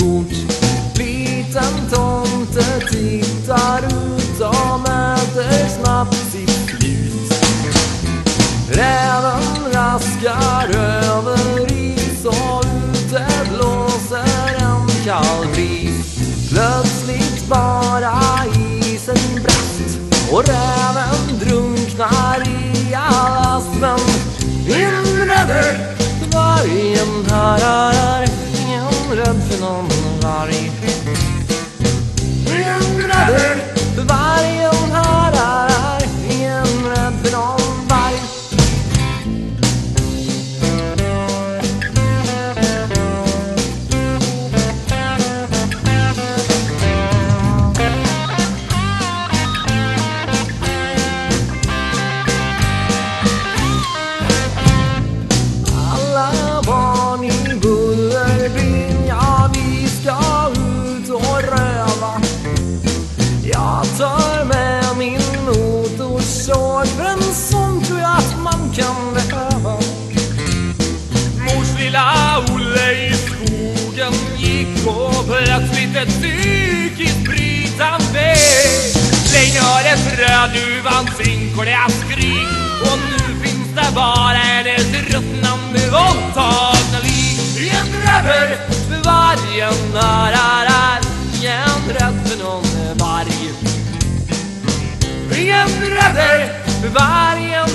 fort. Liten tomte tittar ut och möter snabbt sitt slut. Räven raskar över is och ute blåser en kall bris. Plötsligt bara isen brast och räven drunknar i all astmen. inre dörr. Varg. Ett psykiskt brytande. Längre fröduvan har skrik och nu finns det bara en ruttnande våldtagna lik. En röver, för vargen är, en är ingen rädd för någon varg. Ingen röver, för vargen